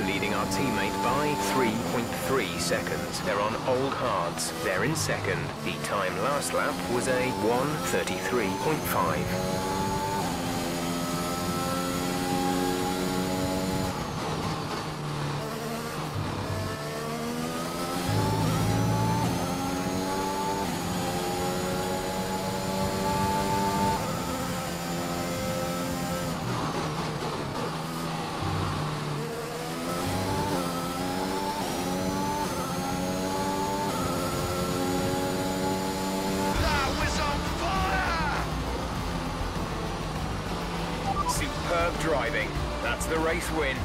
leading our teammate by 3.3 seconds. They're on old hards. They're in second. The time last lap was a 133.5. Superb driving. That's the race win.